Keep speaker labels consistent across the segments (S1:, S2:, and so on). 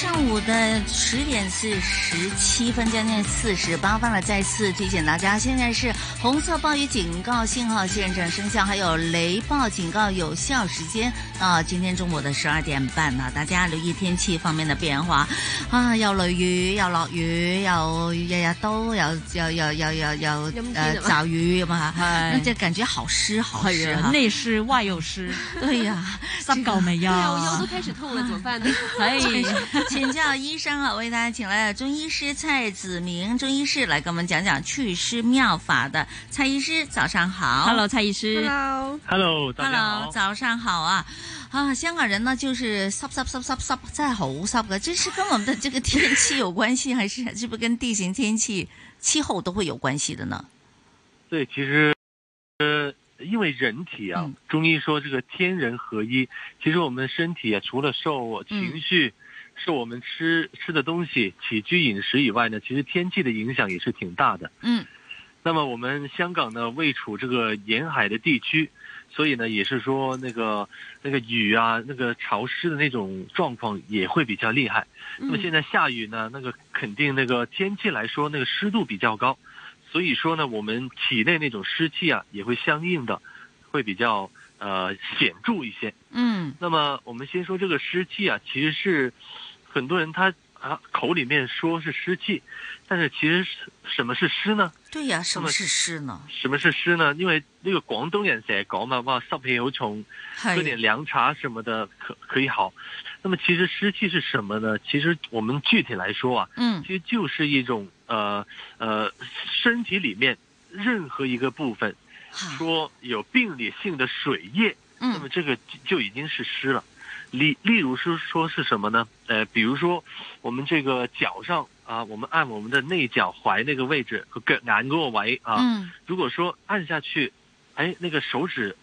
S1: 上午的十点四十七分将近四十八分了，再次提醒大家，现在是红色暴雨警告信号现场生效，还有雷暴警告有效时间啊，今天中午的十二点半呢，大家留意天气方面的变化啊，要雷雨要落雨要日日都有，要又又又又又骤雨嘛，就感觉好湿好湿，
S2: 内湿外又湿，
S1: 对呀，
S2: 三
S3: 高没腰，腰都开始痛了，怎么办呢，
S1: 哎。请教医生啊，为大家请来了中医师蔡子明，中医师来给我们讲讲祛湿妙法的蔡医师，早上好。
S2: Hello，蔡医师。
S4: Hello，Hello，好。
S1: 早上好啊啊！香港人呢就是湿湿湿湿湿，真好湿的，这是跟我们的这个天气有关系，还是是不是跟地形、天气、气候都会有关系的呢？
S4: 对，其实呃，因为人体啊，中医说这个天人合一，其实我们身体啊，除了受情绪。是我们吃吃的东西、起居饮食以外呢，其实天气的影响也是挺大的。
S1: 嗯，
S4: 那么我们香港呢，位处这个沿海的地区，所以呢，也是说那个那个雨啊，那个潮湿的那种状况也会比较厉害。那么现在下雨呢，那个肯定那个天气来说，那个湿度比较高，所以说呢，我们体内那种湿气啊，也会相应的会比较。呃，显著一些。
S1: 嗯，
S4: 那么我们先说这个湿气啊，其实是很多人他啊口里面说是湿气，但是其实什么是湿呢？
S1: 对呀，什么是湿呢？
S4: 什么是湿呢？因为那个广东人成讲嘛，哇，上皮有虫，喝点凉茶什么的可可以好。那么其实湿气是什么呢？其实我们具体来说啊，
S1: 嗯，
S4: 其实就是一种呃呃，身体里面任何一个部分。说有病理性的水液，那么这个就已经是湿了。例例如说说是什么呢？呃，比如说我们这个脚上啊，我们按我们的内脚踝那个位置和跟踝络位啊，如果说按下去，哎，那个手指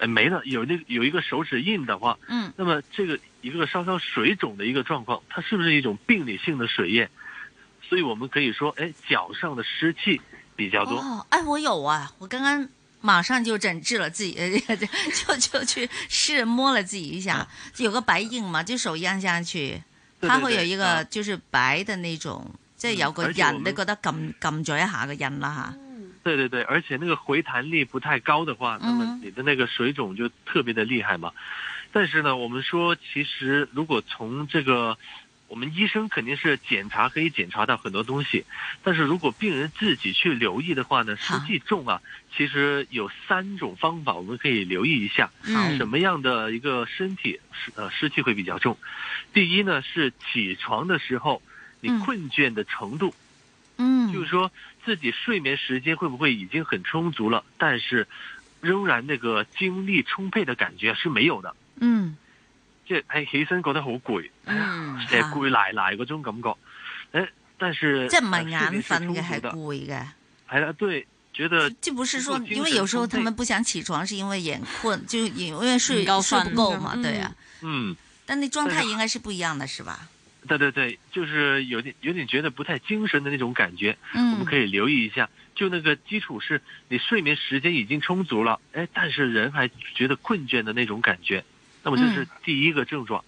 S4: 哎没了，有那有一个手指印的话，
S1: 嗯，
S4: 那么这个一个稍稍水肿的一个状况，它是不是一种病理性的水液？所以我们可以说，哎，脚上的湿气比较多。
S1: 哦，哎，我有啊，我刚刚。马上就诊治了自己，就就去试摸了自己一下，有个白印嘛，就手压下去，它会有一个就是白的那种，即有个印，你觉得揿揿咗一下个印啦吓。
S4: 嗯，对对对，而且那个回弹力不太高的话，那么你的那个水肿就特别的厉害嘛。但是呢，我们说其实如果从这个。我们医生肯定是检查可以检查到很多东西，但是如果病人自己去留意的话呢，湿气重啊，其实有三种方法我们可以留意一下，什么样的一个身体湿呃湿气会比较重。第一呢是起床的时候，你困倦的程度，
S1: 嗯，
S4: 就是说自己睡眠时间会不会已经很充足了，但是仍然那个精力充沛的感觉是没有的，
S1: 嗯。
S4: 即系起身觉得好攰，成攰攰嗰种感觉。誒，但是
S1: 即係唔係眼瞓嘅，係攰嘅。
S4: 係啦，对，覺得。
S1: 就不是说，因为有时候他们不想起床，是因为眼困，就因为睡睡不够嘛，对啊。
S4: 嗯。
S1: 但那状态应该是不一样的，是吧？
S4: 對對對，就是有點有點覺得不太精神的那種感覺。
S1: 嗯。
S4: 我們可以留意一下，就那個基礎是你睡眠時間已經充足了，誒，但是人還覺得困倦的那種感覺。那么这是第一个症状，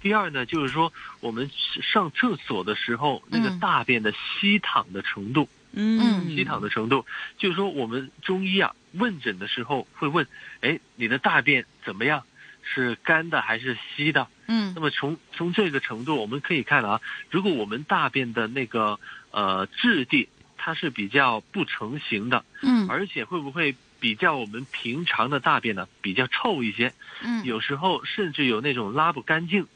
S4: 第二呢，就是说我们上厕所的时候，那个大便的稀溏的程度，
S1: 嗯，
S4: 稀溏的程度，就是说我们中医啊，问诊的时候会问，哎，你的大便怎么样？是干的还是稀的？
S1: 嗯，
S4: 那么从从这个程度，我们可以看啊，如果我们大便的那个呃质地，它是比较不成形的，
S1: 嗯，
S4: 而且会不会？比较我们平常的大便呢，比较臭一些，
S1: 嗯，
S4: 有时候甚至有那种拉不干净，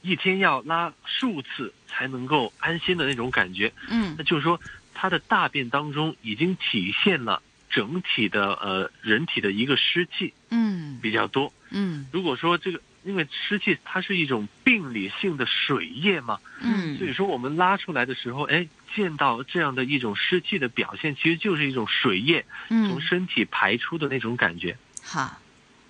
S4: 一天要拉数次才能够安心的那种感觉，
S1: 嗯，
S4: 那就是说，它的大便当中已经体现了整体的呃人体的一个湿气，
S1: 嗯，
S4: 比较多，
S1: 嗯，
S4: 如果说这个。因为湿气它是一种病理性的水液嘛，
S1: 嗯，
S4: 所以说我们拉出来的时候，哎，见到这样的一种湿气的表现，其实就是一种水液从身体排出的那种感觉。
S1: 好，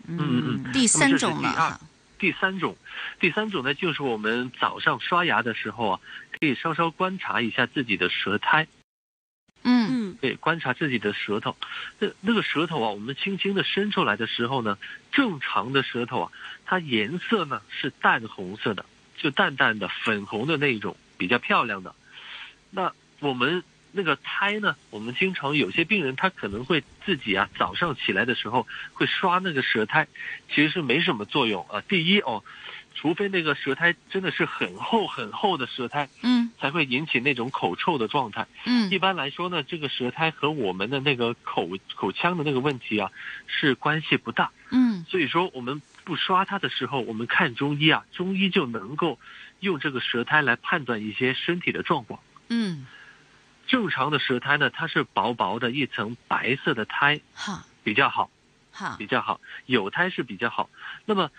S4: 嗯嗯，
S1: 第三种二，
S4: 第三种，第三种呢，就是我们早上刷牙的时候啊，可以稍稍观察一下自己的舌苔。对，观察自己的舌头，那那个舌头啊，我们轻轻的伸出来的时候呢，正常的舌头啊，它颜色呢是淡红色的，就淡淡的粉红的那种，比较漂亮的。那我们那个苔呢，我们经常有些病人他可能会自己啊，早上起来的时候会刷那个舌苔，其实是没什么作用啊。第一哦。除非那个舌苔真的是很厚很厚的舌苔，
S1: 嗯，
S4: 才会引起那种口臭的状态。
S1: 嗯，
S4: 一般来说呢，这个舌苔和我们的那个口口腔的那个问题啊，是关系不大。
S1: 嗯，
S4: 所以说我们不刷它的时候，我们看中医啊，中医就能够用这个舌苔来判断一些身体的状况。
S1: 嗯，
S4: 正常的舌苔呢，它是薄薄的一层白色的苔，
S1: 哈，
S4: 比较好。比较好，有胎是比较好。那么，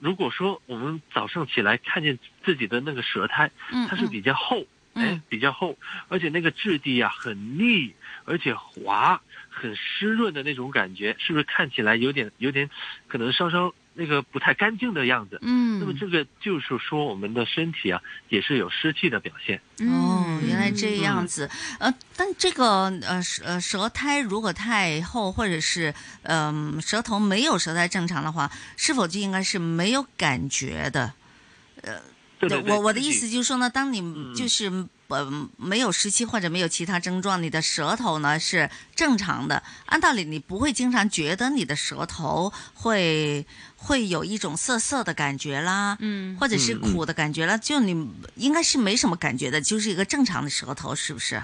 S4: 如果说我们早上起来看见自己的那个舌苔，它是比较厚，哎，比较厚，而且那个质地啊很腻，而且滑，很湿润的那种感觉，是不是看起来有点有点，可能稍稍。那个不太干净的样子，
S1: 嗯，
S4: 那么这个就是说我们的身体啊也是有湿气的表现。
S1: 哦，原来这样子。呃，但这个呃舌呃舌苔如果太厚，或者是嗯舌头没有舌苔正常的话，是否就应该是没有感觉的？
S4: 呃，对
S1: 我我的意思就是说呢，当你就是。我没有湿气或者没有其他症状，你的舌头呢是正常的。按道理你不会经常觉得你的舌头会会有一种涩涩的感觉啦，
S2: 嗯，
S1: 或者是苦的感觉了，就你应该是没什么感觉的，就是一个正常的舌头，是不是？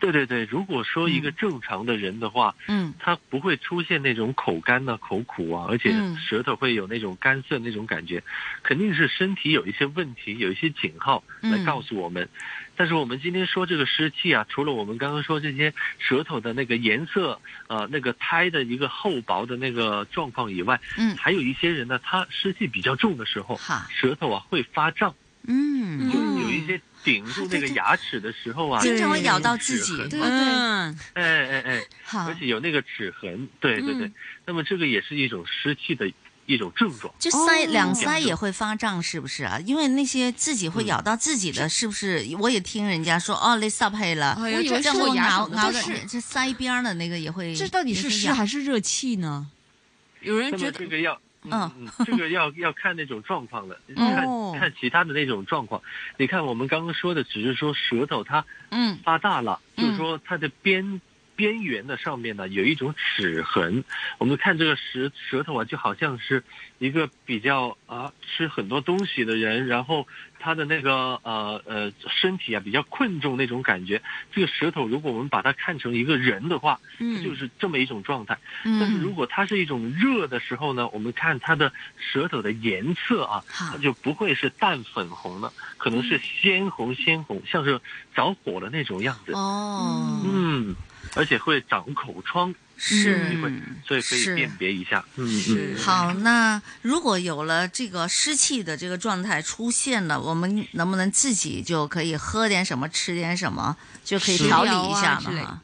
S4: 对对对，如果说一个正常的人的话，
S1: 嗯，
S4: 他不会出现那种口干呐、口苦啊，而且舌头会有那种干涩那种感觉，肯定是身体有一些问题、有一些警号来告诉我们。但是我们今天说这个湿气啊，除了我们刚刚说这些舌头的那个颜色、呃那个苔的一个厚薄的那个状况以外，
S1: 嗯，
S4: 还有一些人呢，他湿气比较重的时候，哈，舌头啊会发胀，
S1: 嗯。
S4: 有一些顶住那个牙齿的时候啊，
S1: 经常会咬到自己，
S3: 对对。
S4: 哎哎哎，
S1: 好。
S4: 而且有那个齿痕，对对对。那么这个也是一种湿气的一种症状。
S1: 就腮两腮也会发胀，是不是啊？因为那些自己会咬到自己的，是不是？我也听人家说哦，累死黑了，是
S3: 我
S1: 挠挠的是这腮边的那个也会。
S2: 这到底是湿还是热气呢？
S3: 有人觉
S4: 得这个要。嗯，这个要要看那种状况了，看看其他的那种状况。你看我们刚刚说的，只是说舌头它
S1: 嗯
S4: 发大了，就是说它的边边缘的上面呢有一种齿痕。我们看这个舌舌头啊，就好像是一个比较啊吃很多东西的人，然后。他的那个呃呃身体啊，比较困重那种感觉。这个舌头，如果我们把它看成一个人的话，就是这么一种状态。但是如果它是一种热的时候呢，我们看它的舌头的颜色啊，它就不会是淡粉红了，可能是鲜红鲜红，像是着火的那种样子。
S1: 哦，
S4: 嗯，而且会长口疮。
S1: 是，
S4: 所以可以辨别一下。嗯，
S1: 好，那如果有了这个湿气的这个状态出现了，我们能不能自己就可以喝点什么，吃点什么就可以调理一下呢？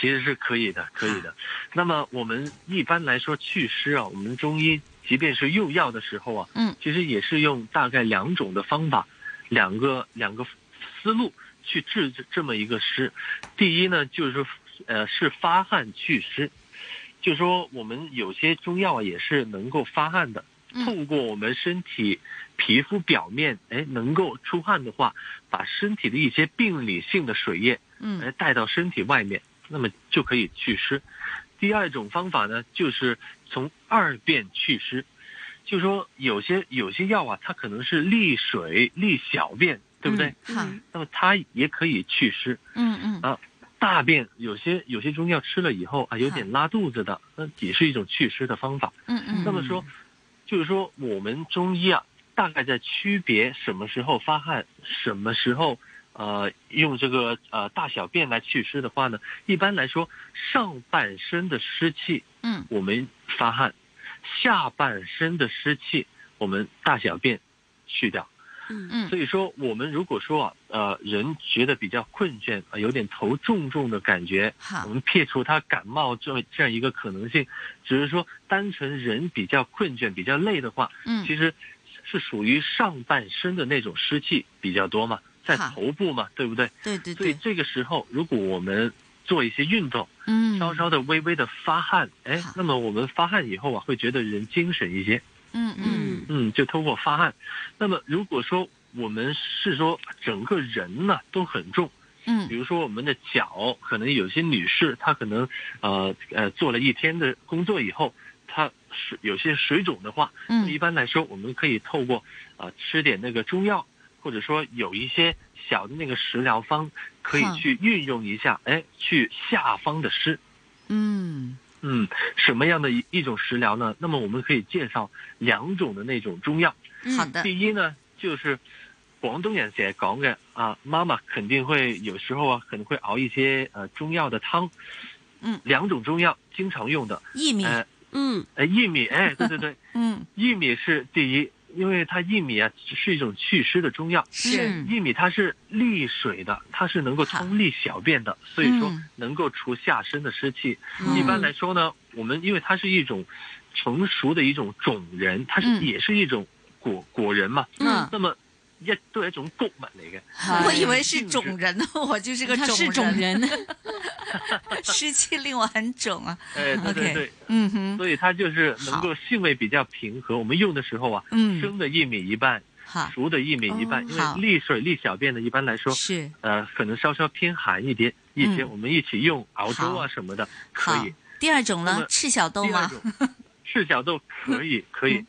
S4: 其实是可以的，可以的。那么我们一般来说祛湿啊，我们中医即便是用药的时候啊，
S1: 嗯，
S4: 其实也是用大概两种的方法，两个两个思路去治这么一个湿。第一呢，就是说。呃，是发汗祛湿，就是说我们有些中药也是能够发汗的，透过我们身体皮肤表面，哎，能够出汗的话，把身体的一些病理性的水液，
S1: 嗯，
S4: 哎，带到身体外面，那么就可以祛湿。第二种方法呢，就是从二便祛湿，就是说有些有些药啊，它可能是利水、利小便，对不对？
S1: 好，
S4: 那么它也可以祛湿。
S1: 嗯嗯
S4: 啊。大便有些有些中药吃了以后啊，有点拉肚子的，那也是一种祛湿的方法。
S1: 嗯嗯。
S4: 那么说，就是说我们中医啊，大概在区别什么时候发汗，什么时候呃用这个呃大小便来祛湿的话呢？一般来说，上半身的湿气，
S1: 嗯，
S4: 我们发汗；下半身的湿气，我们大小便去掉。
S1: 嗯嗯，
S4: 所以说我们如果说啊，呃，人觉得比较困倦有点头重重的感觉，我们撇除他感冒这这样一个可能性，只是说单纯人比较困倦、比较累的话，
S1: 嗯，
S4: 其实是属于上半身的那种湿气比较多嘛，在头部嘛，对不对？
S1: 对对。
S4: 所以这个时候，如果我们做一些运动，
S1: 嗯，
S4: 稍稍的、微微的发汗，哎，那么我们发汗以后啊，会觉得人精神一些，
S1: 嗯嗯。
S4: 嗯，就通过发汗。那么，如果说我们是说整个人呢都很重，
S1: 嗯，
S4: 比如说我们的脚，可能有些女士她可能，呃呃，做了一天的工作以后，她水有些水肿的话，嗯，一般来说我们可以透过啊吃点那个中药，或者说有一些小的那个食疗方可以去运用一下，哎，去下方的湿。
S1: 嗯。
S4: 嗯，什么样的一一种食疗呢？那么我们可以介绍两种的那种中药。
S1: 好的。
S4: 第一呢，就是广东人讲的啊，妈妈肯定会有时候啊，可能会熬一些呃中药的汤。
S1: 嗯，
S4: 两种中药经常用的
S1: 薏米。
S3: 嗯，
S4: 呃，薏米，哎，对对对，
S1: 嗯，
S4: 薏米是第一。因为它薏米啊是一种祛湿的中药，
S1: 是
S4: 薏米它是利水的，它是能
S1: 够
S4: 通利小便的，所以
S1: 说
S4: 能够除下身的湿
S1: 气。
S4: 一般来说呢，我们因为它是一种成熟的一种种仁，它是也是一种果果仁嘛，那么。一都是一种谷物嚟嘅，
S1: 我以为是肿人，我就是个
S2: 肿
S1: 人，湿气令我很肿啊。
S4: 诶，对
S1: 对
S4: 对，
S1: 嗯哼，
S4: 所以它就是能够性味比较平和。我们用的时候啊，生的薏米一半，熟的薏米一半，因为利水利小便的，一般来说
S1: 是
S4: 呃可能稍稍偏寒一点，一些我们一起用熬粥啊什么的可以。
S1: 第二种呢，赤小豆
S4: 吗？赤小豆可以可以，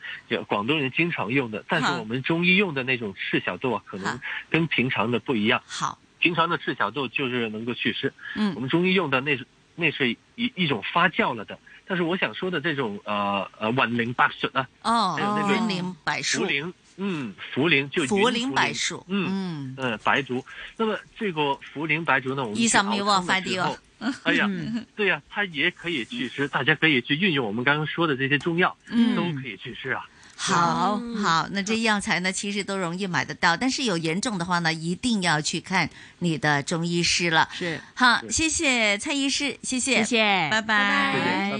S4: 广东人经常用的，但是我们中医用的那种赤小豆啊，可能跟平常的不一样。
S1: 好，
S4: 平常的赤小豆就是能够祛湿。
S1: 嗯，
S4: 我们中医用的那是那是一一种发酵了的，但是我想说的这种呃呃，碗灵巴笋啊，还有那
S1: 个
S4: 白菱、嗯，茯苓就
S1: 茯苓白术，
S4: 嗯
S1: 嗯
S4: 呃，白术。那么这个茯苓白术呢，我们二十秒，
S1: 忘发哦。
S4: 哎呀，对呀，它也可以去吃，大家可以去运用我们刚刚说的这些中
S1: 药，
S4: 都可以去吃啊。
S1: 好好，那这药材呢，其实都容易买得到，但是有严重的话呢，一定要去看你的中医师了。
S3: 是，
S1: 好，谢谢蔡医师，
S3: 谢谢，
S4: 谢谢，拜拜。